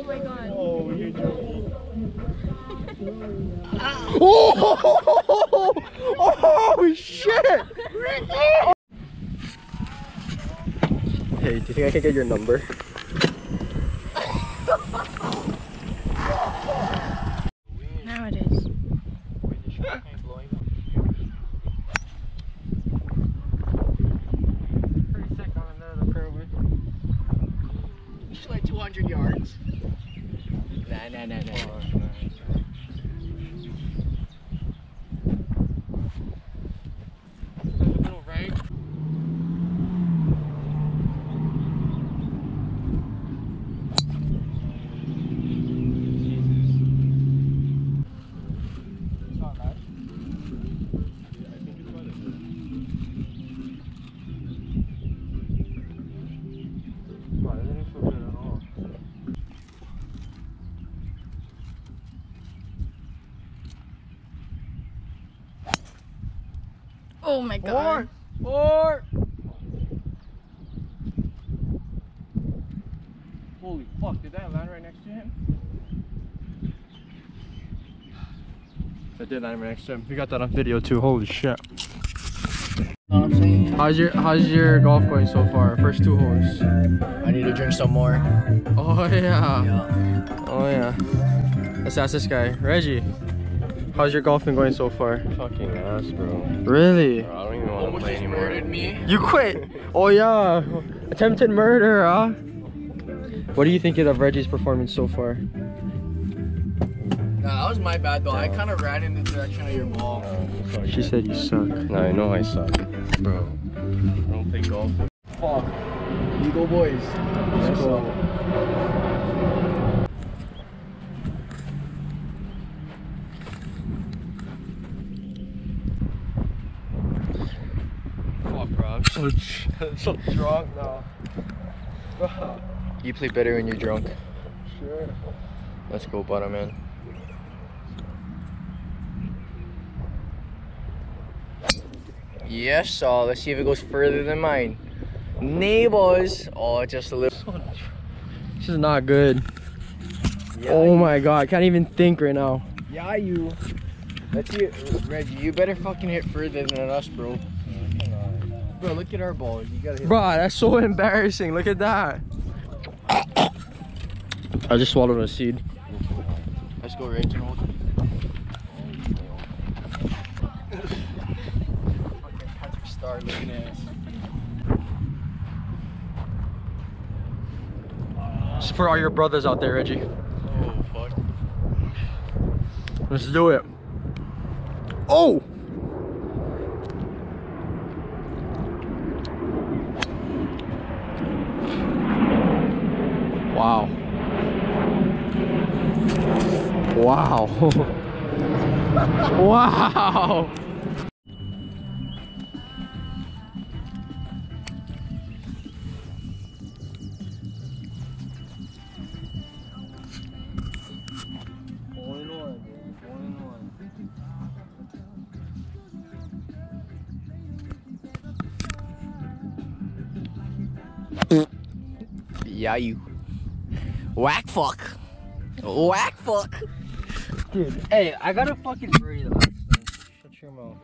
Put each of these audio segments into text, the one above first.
Oh my god. Oh, you're joking. Oh, oh shit! Hey, do you think I can get your number? Nowadays. Pretty sick on another fairway. like 200 yards. Nah, nah, nah, nah. Little right. Oh my god. Four. Four. Holy fuck, did that land right next to him? I did land right next to him. We got that on video too. Holy shit. Know what I'm saying? How's your How's your golf going so far? First two holes. I need to drink some more. Oh yeah. Yeah. Oh yeah. Let's ask this guy, Reggie. How's your golf been going so far? Fucking ass, bro. Really? Bro, I don't even want to play just anymore. murdered me. You quit? Oh yeah. Attempted murder, huh? What do you think of Reggie's performance so far? Nah, that was my bad though. I kind of ran in the direction of your ball. She said you suck. No, I know I suck, bro. I don't play golf. Fuck. You go, boys. Let's go. So, so drunk now. You play better when you're drunk. Sure. Let's go, butter man. Yes, so let's see if it goes further than mine. Neighbors. Oh, just a little. This is not good. oh my god, I can't even think right now. Yeah, you. Let's see it. Reggie, you better fucking hit further than us, bro. Bro, look at our ball. You gotta hit. Bro, that's so embarrassing. Look at that. I just swallowed a seed. Let's go, Reginald. Fucking Patrick Star looking ass. It's for all your brothers out there, Reggie. Oh, fuck. Let's do it. Oh! Wow. Wow. wow. Yeah, you. Whack fuck. Whack fuck. Dude, hey, I gotta fucking breathe. Shut your mouth.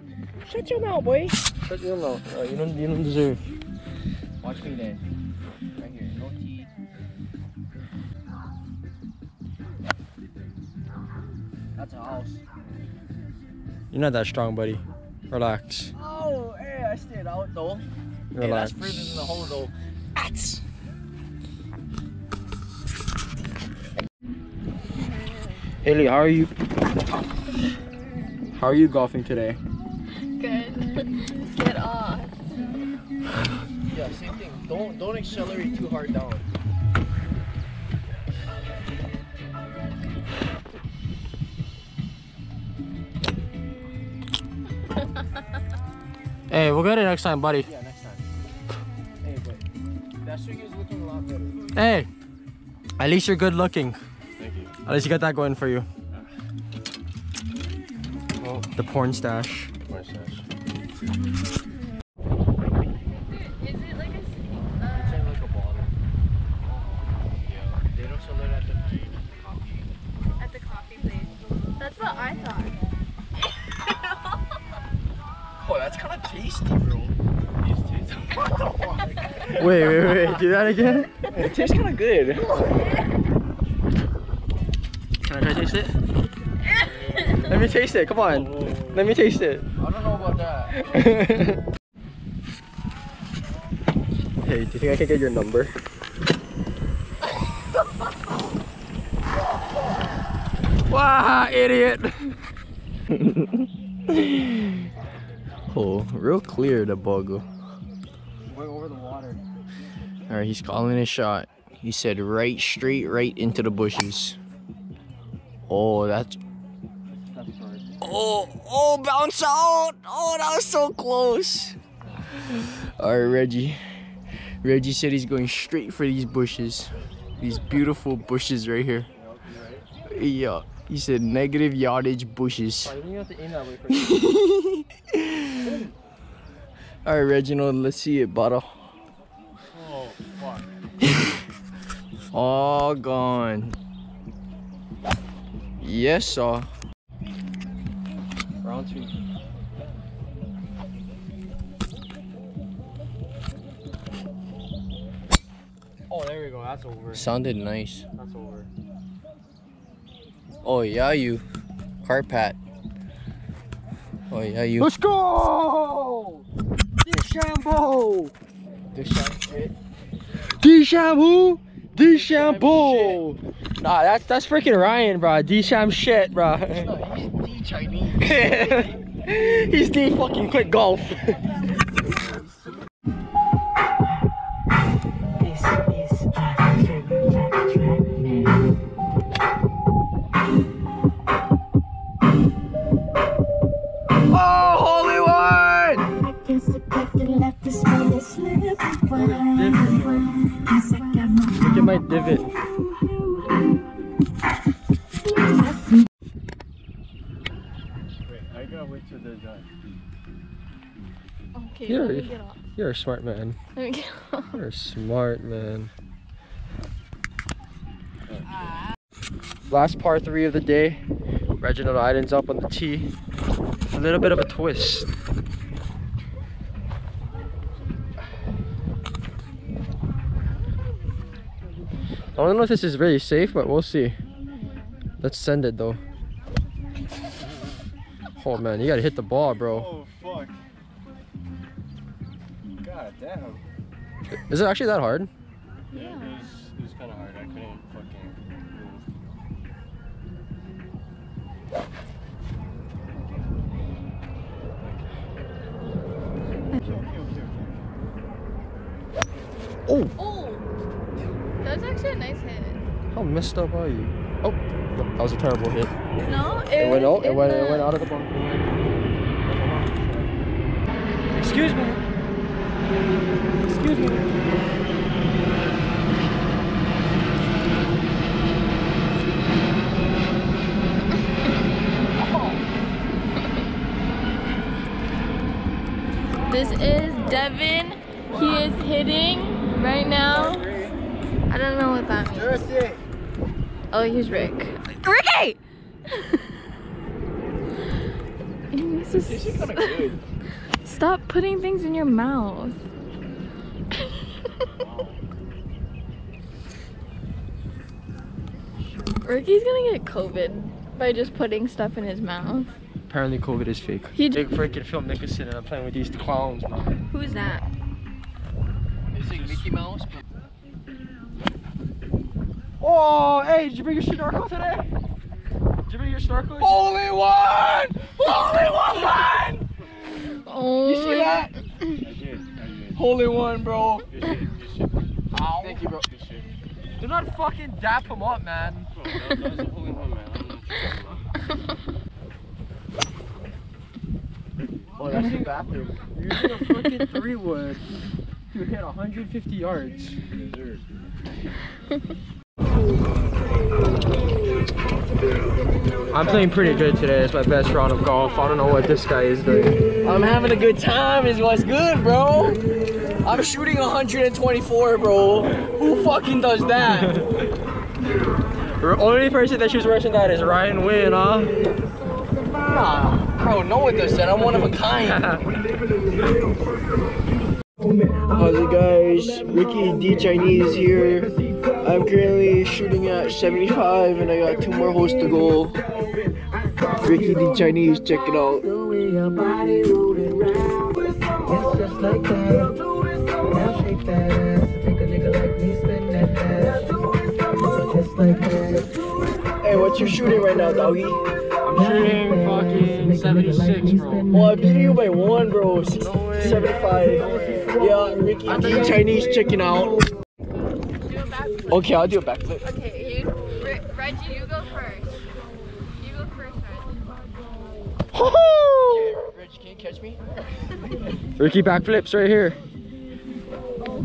Shut your mouth, boy. Shut your mouth. Uh, you don't. You don't deserve. Watch me then. Right here. No teeth. That's a house. You're not that strong, buddy. Relax. Oh, hey, I stayed out though. Hey, Relax. that's further than the hole though. Ats. Haley, how are you? How are you golfing today? Good. Get off. Yeah, same thing. Don't don't accelerate too hard down. Hey, we'll get it next time, buddy. Yeah, next time. Hey, but that swing is looking a lot better. Hey, at least you're good looking. At least you got that going for you. Oh. The porn stash. Porn stash. That's what I thought. oh, that's kind of tasty. Wait, wait, wait. Do that again? It tastes kind of good. taste it? Let me taste it. Come on. Let me taste it. I don't know about that. hey, do you think I can get your number? wow, idiot! oh, real clear the bogo. Way over the water. All right, he's calling a shot. He said right straight right into the bushes. Oh, that's. Oh, oh, bounce out! Oh, that was so close. All right, Reggie. Reggie said he's going straight for these bushes. These beautiful bushes right here. Yeah, he said negative yardage bushes. You have to aim that way first. All right, Reginald, let's see it, bottle. Oh, fuck. All gone. Yes, sir. Round two. Oh, there we go. That's over. Sounded nice. That's over. Oh yeah, you. Carpat. Oh yeah, you. Let's go! DeChambeau! DeChambeau. DeChambeau. Nah, that's that's freaking Ryan, bro. D-Sham shit, bro. No, he's D Chinese. He's D fucking quick golf. smart man. Let me get off. You're a smart man. Last par three of the day. Reginald Idens up on the tee. A little bit of a twist. I don't know if this is really safe, but we'll see. Let's send it though. Oh man, you gotta hit the ball, bro. Oh, fuck. God damn. Is it actually that hard? Yeah, it was, it was kind of hard. I couldn't fucking move. Oh! That's actually a nice hit. How messed up are you? Oh, that was a terrible hit. No? It went out. It in went. It went out of the ball. Excuse me. Excuse me. This is Devin. He is hitting right now. I don't know what that means. Oh, he's Rick. Ricky! This is- This is kind of good. Stop putting things in your mouth. Ricky's gonna get COVID by just putting stuff in his mouth. Apparently, COVID is fake. He Big freaking Phil Mickelson and I'm playing with these clowns, man. Who's that? It's like Mickey Mouse. Oh, hey, did you bring your snorkel today? Did you bring your snorkel? Holy one! Holy one! Oh, You see that? I did. I did. Holy one, bro. Good shit. Good shit. Ow. Thank you, bro. Good shit. Do not fucking dap him up, man. Bro, that, that was a hole in one, man. I don't know you're talking. Oh, that's the bathroom. Using a freaking three wood to hit 150 yards. I'm playing pretty good today. It's my best round of golf. I don't know what this guy is doing. I'm having a good time is what's good, bro. I'm shooting 124, bro. Who fucking does that? The only person that shoots worse than that is Ryan Wynn, huh? Nah, bro, no one does that. I'm one of a kind. How's it, guys? Ricky D Chinese here. I'm currently shooting at 75, and I got two more holes to go. Ricky the Chinese, check it out. The way your body rolling round. It's just like that. Now shake that ass. Take a nigga like me, spin that cash. It's just like that. Hey, what you shooting right now, doggy? I'm shooting fucking 76, bro. Well, I beat you by one, bro. 75. Yeah, Ricky D Chinese checking out. Do a backflip. Okay, I'll do a backflip. Okay, you, Re- Reggie, you go first. You go first, Reggie. Rich, can you catch me? Ricky backflips right here.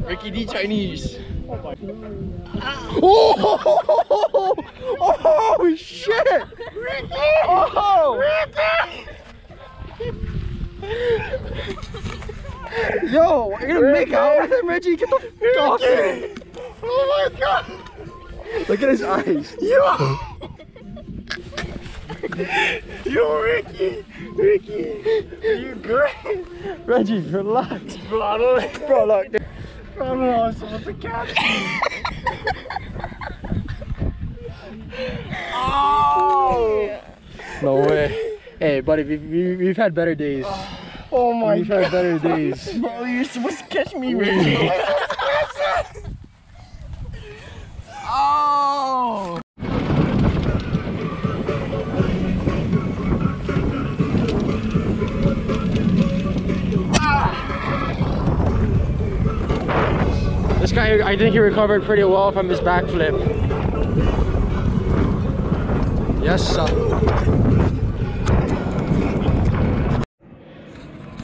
Ricky D Chinese. Oh, oh shit! Ricky! Oh! Ricky! Yo, you're gonna make out with him, Reggie? Get the fuck off me! Oh my god! Look at his eyes. Yo! Yo, Ricky! Ricky! You great! Reggie, relax. Bro, I don't Bro, look. Bro, I don't know I'm supposed to catch Oh! No way. Hey, buddy, we've, we- we've had better days. Oh my god. We've had better days. Bro, you're supposed to catch me, Ricky. oh! This guy, I think he recovered pretty well from his backflip. Yes, sir.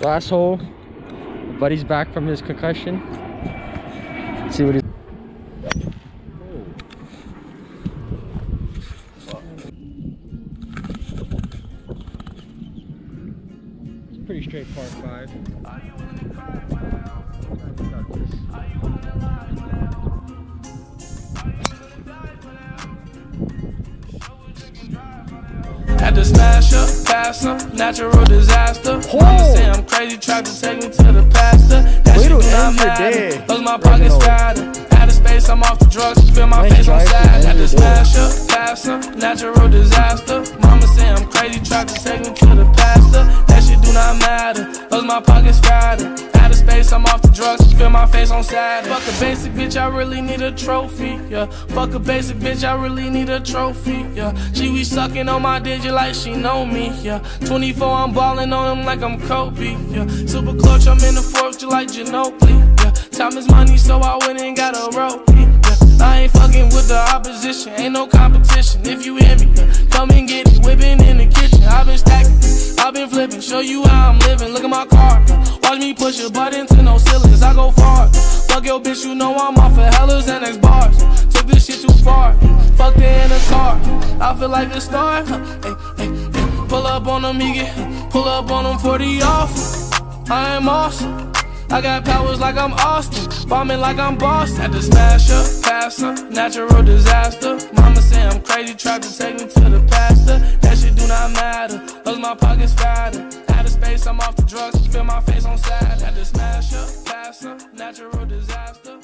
Last hole. Buddy's back from his concussion. Let's see what he's. It's a pretty straight par five. Had to smash up, pass up, natural disaster. Mama say I'm crazy, tried to take me to the pastor. That Way shit to not end your matter. day, Cause my pockets fatter. I'm off the drugs, feel my face on to sad. to smash up, pass up, natural disaster. Mama say I'm crazy, tried to take me to the pastor. That shit do not matter. Cause my pockets fatter. Out of space, I'm off the drugs, feel my face on Saturn. Fuck a basic bitch, I really need a trophy, yeah. Fuck a basic bitch, I really need a trophy, yeah. She be sucking on my digit like she know me, yeah. 24, I'm balling on him like I'm Kobe, yeah. Super clutch, I'm in the fourth, just like Ginobili, yeah. Time is money, so I went and got a rope. I ain't fucking with the opposition, ain't no competition. If you hear me, come and get it, whipping in the kitchen. I've been stacking, I've been flipping, show you how I'm living. Look at my car, watch me push a button to no ceilings. I go far. Fuck your bitch, you know I'm off of Hellas and X bars. Took this shit too far. Fucked it in a car. I feel like a star. Hey. Pull up on them, get pull up on them 40 off. I am awesome. I got powers like I'm Austin, bombing like I'm Boston. Had to smash up, pass up, natural disaster. Mama say I'm crazy, tried to take me to the pastor. That shit do not matter, cause my pockets fatter. Out of space, I'm off the drugs, feel my face on sad. Had to smash up, pass up, natural disaster.